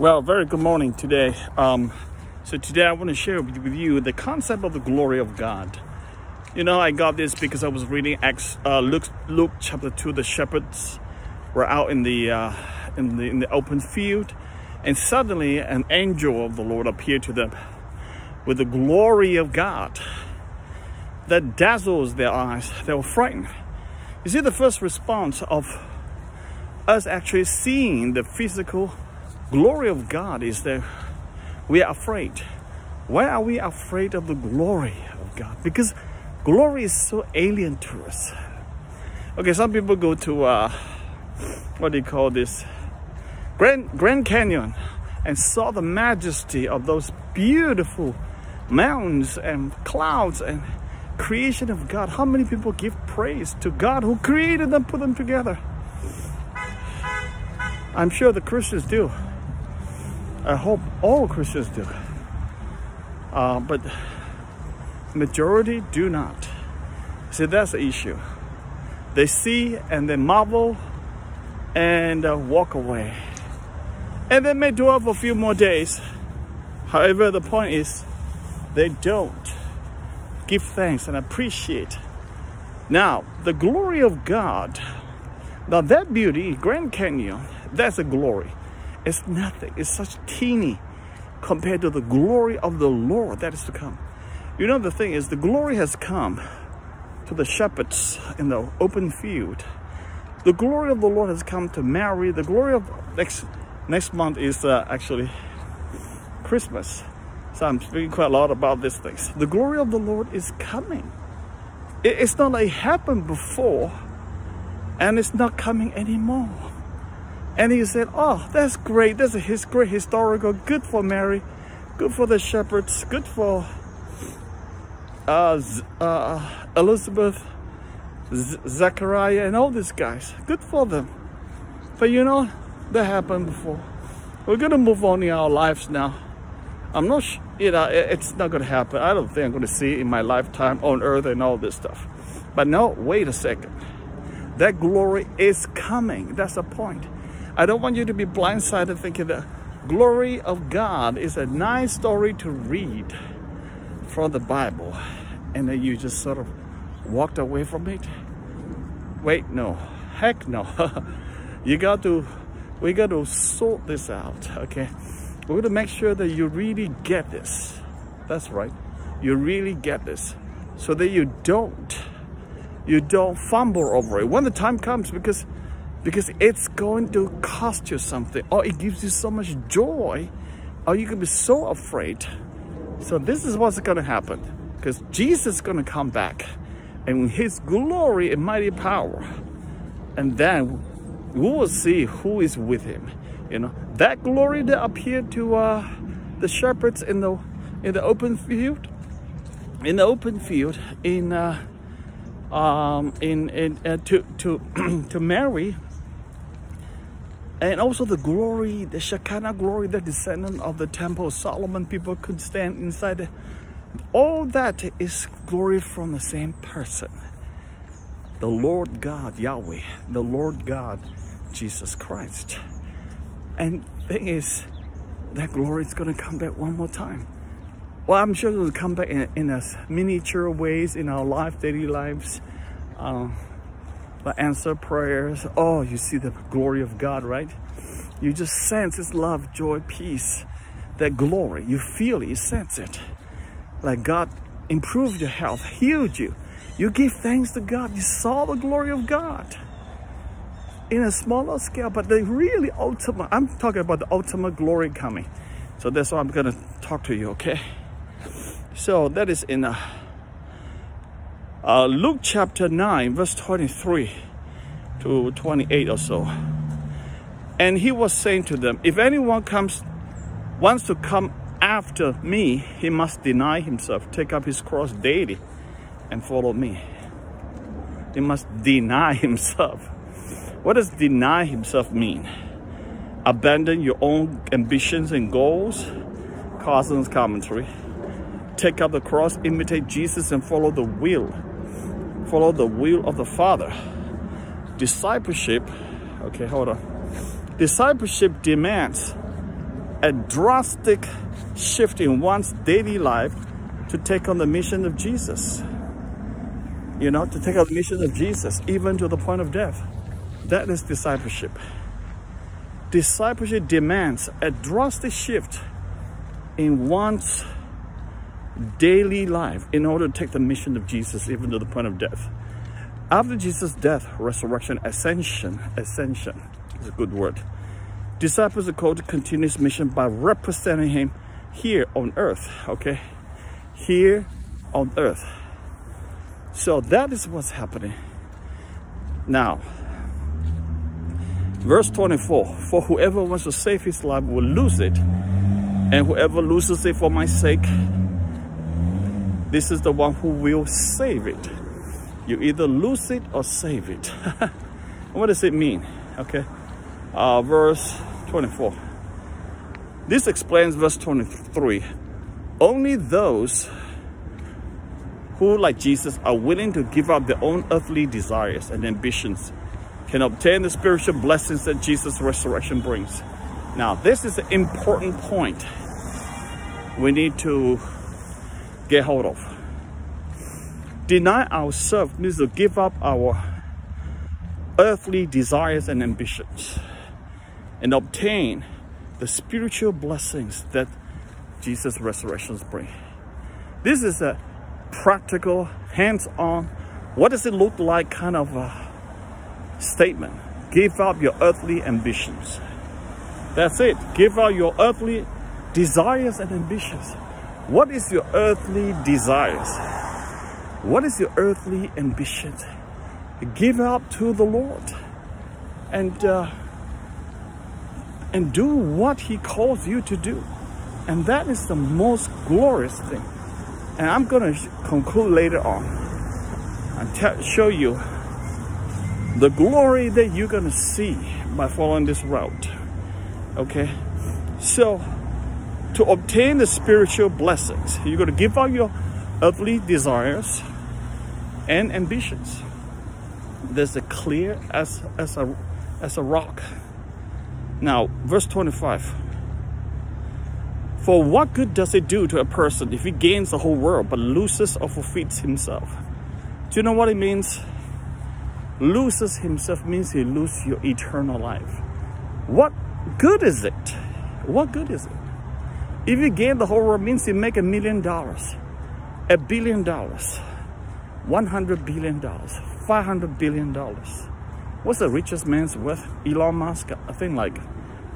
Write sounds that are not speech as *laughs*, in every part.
Well, very good morning today. Um, so today I want to share with you the concept of the glory of God. You know, I got this because I was reading Acts, uh, Luke, Luke chapter two. The shepherds were out in the uh, in the in the open field, and suddenly an angel of the Lord appeared to them with the glory of God that dazzles their eyes. They were frightened. You see, the first response of us actually seeing the physical glory of God is that we are afraid. Why are we afraid of the glory of God? Because glory is so alien to us. Okay, some people go to uh, what do you call this? Grand Grand Canyon and saw the majesty of those beautiful mountains and clouds and creation of God. How many people give praise to God who created them, put them together? I'm sure the Christians do. I hope all Christians do. Uh, but majority do not. See, that's the issue. They see and they marvel and uh, walk away. And they may dwell for a few more days. However, the point is, they don't give thanks and appreciate. Now, the glory of God, now that beauty, Grand Canyon, that's a glory. It's nothing. It's such teeny compared to the glory of the Lord that is to come. You know, the thing is, the glory has come to the shepherds in the open field. The glory of the Lord has come to Mary. The glory of next next month is uh, actually Christmas. So I'm speaking quite a lot about these things. The glory of the Lord is coming. It's not like it happened before and it's not coming anymore. And he said, oh, that's great. That's a his great historical. Good for Mary. Good for the shepherds. Good for uh, uh, Elizabeth, Z Zechariah, and all these guys. Good for them. But you know, that happened before. We're going to move on in our lives now. I'm not, you know, it's not going to happen. I don't think I'm going to see in my lifetime on earth and all this stuff. But no, wait a second. That glory is coming. That's the point. I don't want you to be blindsided thinking the glory of God is a nice story to read from the Bible and then you just sort of walked away from it. Wait, no. Heck no. *laughs* you got to, we got to sort this out, okay? We're going to make sure that you really get this. That's right. You really get this so that you don't, you don't fumble over it when the time comes because because it's going to cost you something. Or it gives you so much joy. Or you can be so afraid. So this is what's going to happen. Because jesus is going to come back. And his glory and mighty power. And then we will see who is with him. You know that glory that appeared to uh, the shepherds in the in the open field. In the open field in uh, um, in, in uh, to to *clears throat* to Mary and also the glory, the Shekinah glory, the descendant of the temple Solomon, people could stand inside. All that is glory from the same person. The Lord God, Yahweh, the Lord God, Jesus Christ. And thing is, that glory is going to come back one more time. Well, I'm sure it will come back in, in a miniature ways in our life, daily lives. Uh, the answer prayers. Oh, you see the glory of God, right? You just sense His love, joy, peace, that glory. You feel it, you sense it. Like God improved your health, healed you. You give thanks to God. You saw the glory of God in a smaller scale, but the really ultimate, I'm talking about the ultimate glory coming. So that's why I'm going to talk to you, okay? So that is a uh, Luke chapter 9, verse 23 to 28 or so. And he was saying to them, if anyone comes, wants to come after me, he must deny himself, take up his cross daily and follow me. He must deny *laughs* himself. What does deny himself mean? Abandon your own ambitions and goals? Carson's commentary. Take up the cross, imitate Jesus, and follow the will follow the will of the Father. Discipleship, okay, hold on. Discipleship demands a drastic shift in one's daily life to take on the mission of Jesus. You know, to take on the mission of Jesus, even to the point of death. That is discipleship. Discipleship demands a drastic shift in one's daily life in order to take the mission of Jesus even to the point of death. After Jesus' death, resurrection, ascension, ascension is a good word. Disciples are called to continue his mission by representing him here on earth, okay? Here on earth. So that is what's happening. Now, verse 24, for whoever wants to save his life will lose it, and whoever loses it for my sake, this is the one who will save it. You either lose it or save it. *laughs* what does it mean? Okay. Uh, verse 24. This explains verse 23. Only those who, like Jesus, are willing to give up their own earthly desires and ambitions can obtain the spiritual blessings that Jesus' resurrection brings. Now, this is an important point we need to get hold of. Deny ourselves means to give up our earthly desires and ambitions and obtain the spiritual blessings that Jesus' resurrections bring. This is a practical, hands-on, what does it look like kind of a statement. Give up your earthly ambitions. That's it. Give up your earthly desires and ambitions. What is your earthly desires? What is your earthly ambition? Give up to the Lord and uh, and do what He calls you to do. And that is the most glorious thing. And I'm going to conclude later on and show you the glory that you're going to see by following this route. Okay? So, to obtain the spiritual blessings, you're going to give up your earthly desires and ambitions. There's a clear as, as, a, as a rock. Now, verse 25. For what good does it do to a person if he gains the whole world but loses or forfeits himself? Do you know what it means? Loses himself means he loses your eternal life. What good is it? What good is it? If you gain the whole world means you make a million dollars a billion dollars, 100 billion dollars, 500 billion dollars. What's the richest man's worth? Elon Musk, I think like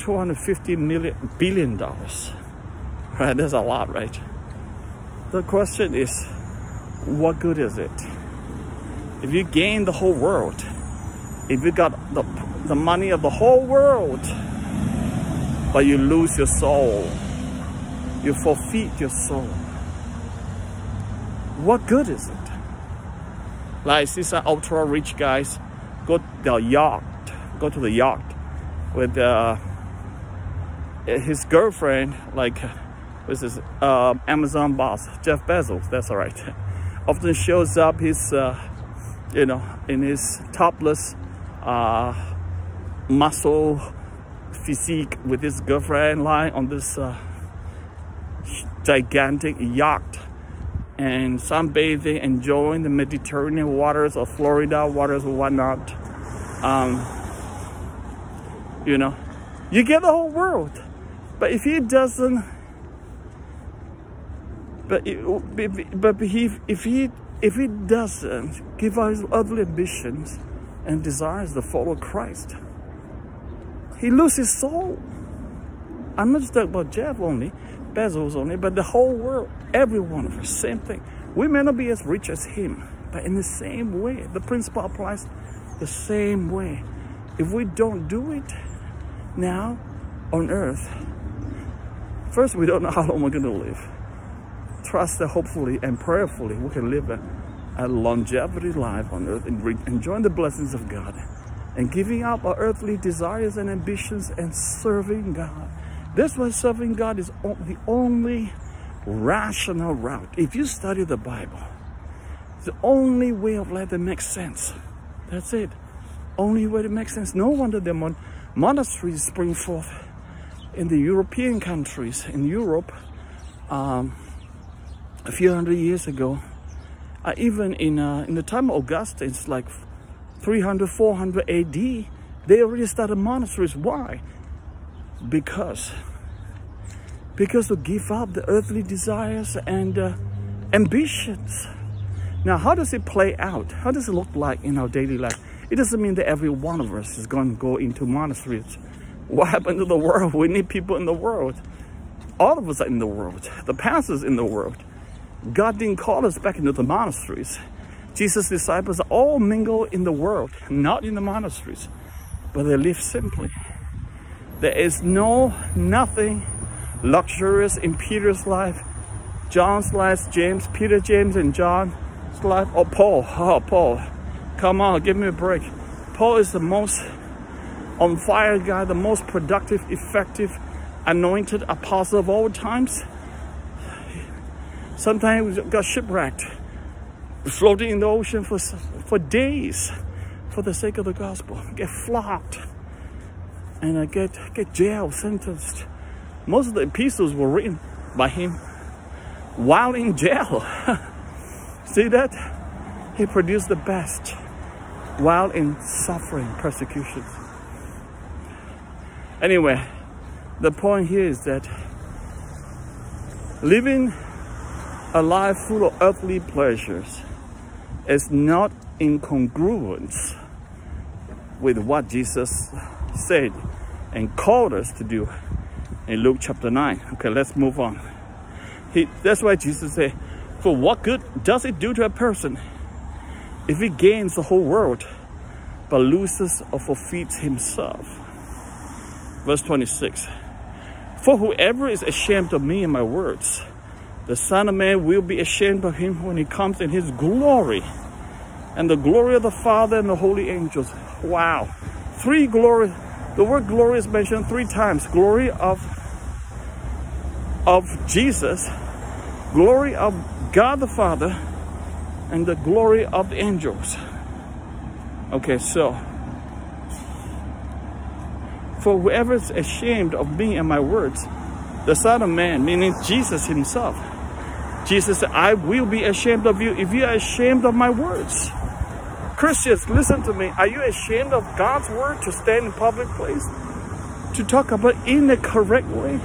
250 million billion dollars. *laughs* Right, that's a lot, right? The question is, what good is it? If you gain the whole world, if you got the, the money of the whole world, but you lose your soul, you forfeit your soul what good is it? Like these are ultra rich guys go to the yacht, go to the yacht with uh, his girlfriend, like this is uh, Amazon boss Jeff Bezos. That's all right. *laughs* Often shows up his, uh, you know, in his topless uh, muscle physique with his girlfriend lying on this uh, gigantic yacht and sunbathing, enjoying the Mediterranean waters or Florida waters or whatnot. Um, you know, you get the whole world. But if he doesn't, but but if he if he doesn't give up his other ambitions and desires to follow Christ, he loses soul. I'm not talking about Jeff only. Bezos on it, but the whole world, every one of us, same thing. We may not be as rich as him, but in the same way, the principle applies the same way. If we don't do it now on earth, first, we don't know how long we're going to live. Trust that hopefully and prayerfully we can live a, a longevity life on earth and enjoying the blessings of God and giving up our earthly desires and ambitions and serving God that's why serving God is the only rational route. If you study the Bible, the only way of life that makes sense. That's it. Only way that makes sense. No wonder the mon monasteries spring forth in the European countries, in Europe, um, a few hundred years ago, uh, even in, uh, in the time of Augustine, it's like 300, 400 AD, they already started monasteries. Why? Because because to give up the earthly desires and uh, ambitions. Now, how does it play out? How does it look like in our daily life? It doesn't mean that every one of us is going to go into monasteries. What happened to the world? We need people in the world. All of us are in the world. The pastors in the world. God didn't call us back into the monasteries. Jesus' disciples all mingle in the world, not in the monasteries, but they live simply. There is no, nothing luxurious in Peter's life, John's life, James, Peter, James, and John's life. Oh, Paul. Oh, Paul. Come on, give me a break. Paul is the most on fire guy, the most productive, effective, anointed apostle of all times. Sometimes got shipwrecked, floating in the ocean for, for days for the sake of the gospel, get flogged, and I get, get jail sentenced most of the epistles were written by him while in jail. *laughs* See that? He produced the best while in suffering persecutions. Anyway, the point here is that living a life full of earthly pleasures is not in congruence with what Jesus said and called us to do in Luke chapter 9. Okay, let's move on. He, that's why Jesus said, For what good does it do to a person if he gains the whole world but loses or forfeits himself? Verse 26 For whoever is ashamed of me and my words, the Son of Man will be ashamed of him when he comes in his glory and the glory of the Father and the holy angels. Wow. Three glory. The word glory is mentioned three times. Glory of of Jesus, glory of God the Father, and the glory of the angels. Okay, so for whoever is ashamed of me and my words, the Son of Man, meaning Jesus himself, Jesus said, I will be ashamed of you if you are ashamed of my words. Christians, listen to me. Are you ashamed of God's word to stand in public place? To talk about in the correct way?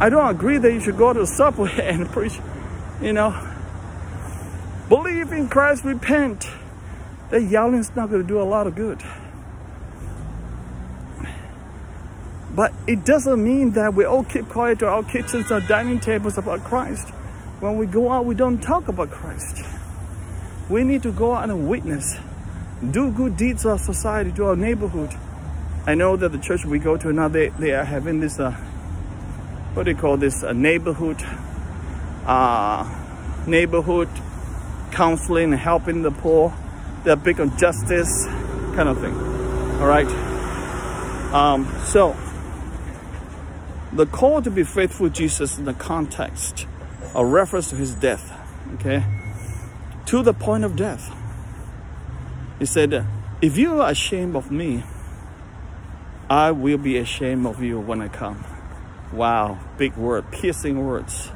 I don't agree that you should go to the subway *laughs* and preach, you know, believe in Christ, repent. That yelling's not going to do a lot of good. But it doesn't mean that we all keep quiet to our kitchens or dining tables about Christ. When we go out, we don't talk about Christ. We need to go out and witness, do good deeds to our society, to our neighborhood. I know that the church we go to now, they, they are having this uh, what do you call this, a neighborhood, uh, neighborhood counseling, helping the poor. They're big on justice, kind of thing. All right. Um, so the call to be faithful Jesus in the context, a reference to his death, okay, to the point of death. He said, if you are ashamed of me, I will be ashamed of you when I come. Wow, big word, piercing words.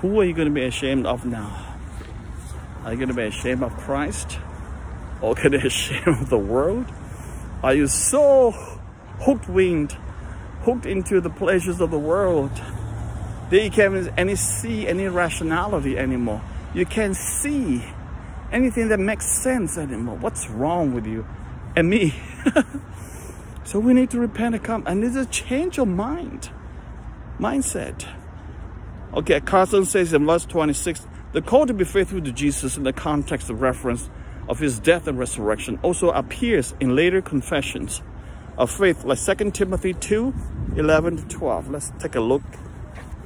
Who are you going to be ashamed of now? Are you going to be ashamed of Christ? Or *laughs* going to be ashamed of the world? Are you so hooked winged, hooked into the pleasures of the world that you can't any see any rationality anymore? You can't see anything that makes sense anymore. What's wrong with you and me? *laughs* so we need to repent and come and need to change your mind mindset. Okay, Carson says in verse 26, the call to be faithful to Jesus in the context of reference of his death and resurrection also appears in later confessions of faith, like 2 Timothy 2, 11 to 12. Let's take a look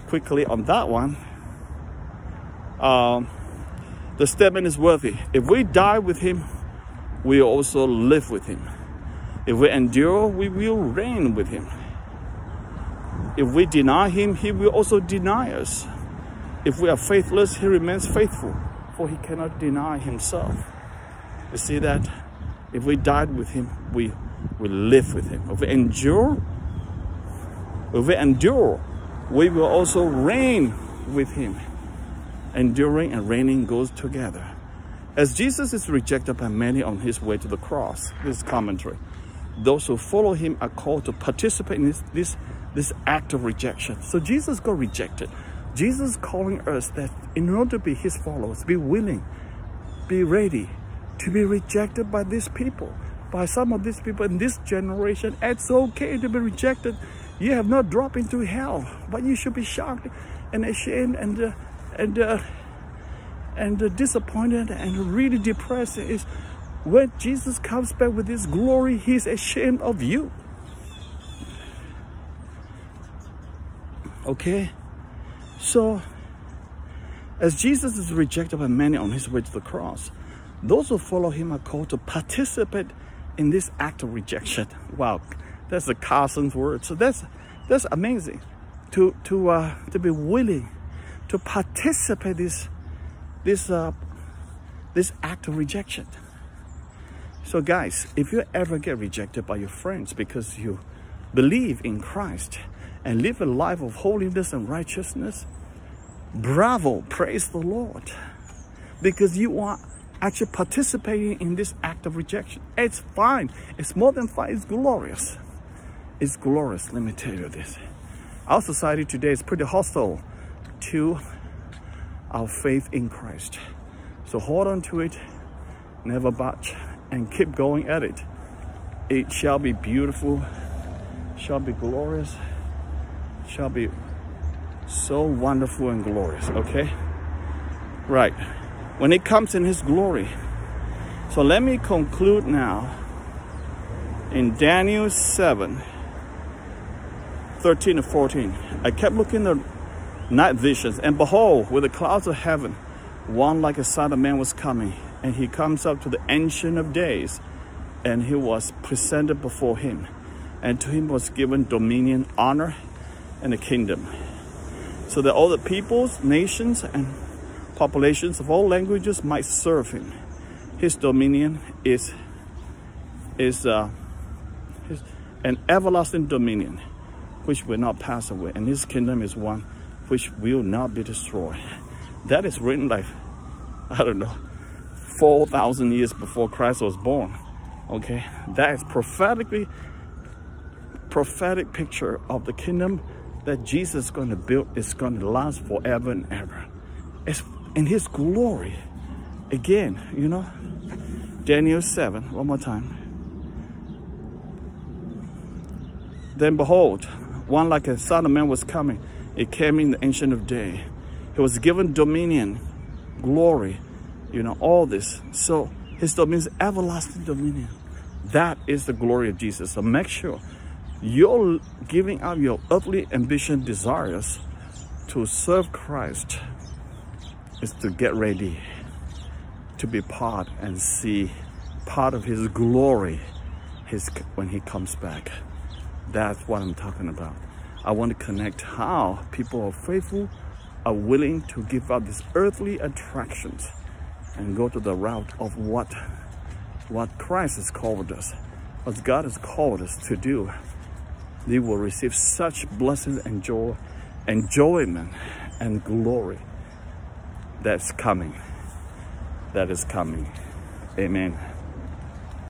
quickly on that one. Um, the statement is worthy. If we die with him, we also live with him. If we endure, we will reign with him. If we deny him, he will also deny us. If we are faithless, he remains faithful, for he cannot deny himself. You see that? If we died with him, we will live with him. If we endure, If we endure, we will also reign with him. Enduring and reigning goes together. As Jesus is rejected by many on his way to the cross, this commentary, those who follow him are called to participate in this, this, this act of rejection. So Jesus got rejected. Jesus calling us that in order to be his followers, be willing, be ready to be rejected by these people, by some of these people in this generation. It's okay to be rejected. You have not dropped into hell, but you should be shocked and ashamed and uh, and uh, and uh, disappointed and really depressed is when Jesus comes back with his glory, he's ashamed of you. Okay? So, as Jesus is rejected by many on his way to the cross, those who follow him are called to participate in this act of rejection. Wow, that's the Carson's word. So that's that's amazing to to uh, to be willing to participate this this uh, this act of rejection. So guys, if you ever get rejected by your friends because you believe in Christ and live a life of holiness and righteousness, bravo, praise the Lord. Because you are actually participating in this act of rejection. It's fine. It's more than fine. It's glorious. It's glorious. Let me tell you this. Our society today is pretty hostile to our faith in Christ. So hold on to it, never budge, and keep going at it. It shall be beautiful, shall be glorious, shall be so wonderful and glorious, okay? Right, when it comes in His glory. So let me conclude now in Daniel 7 13 to 14. I kept looking at night visions, and behold, with the clouds of heaven, one like a son of man was coming, and he comes up to the Ancient of Days, and he was presented before him, and to him was given dominion, honor, and a kingdom, so that all the peoples, nations, and populations of all languages might serve him. His dominion is is uh, his, an everlasting dominion which will not pass away, and his kingdom is one which will not be destroyed. That is written like, I don't know, 4,000 years before Christ was born. Okay, that is prophetically, prophetic picture of the kingdom that Jesus is going to build is going to last forever and ever. It's in his glory. Again, you know, Daniel 7, one more time. Then behold, one like a son of man was coming. It came in the ancient of day. He was given dominion, glory, you know, all this. So his dominion is everlasting dominion. That is the glory of Jesus. So make sure you're giving up your earthly ambition, desires to serve Christ is to get ready to be part and see part of his glory his, when he comes back. That's what I'm talking about. I want to connect how people are faithful, are willing to give up these earthly attractions and go to the route of what, what Christ has called us, what God has called us to do. They will receive such blessings and joy, enjoyment and glory that's coming. That is coming. Amen.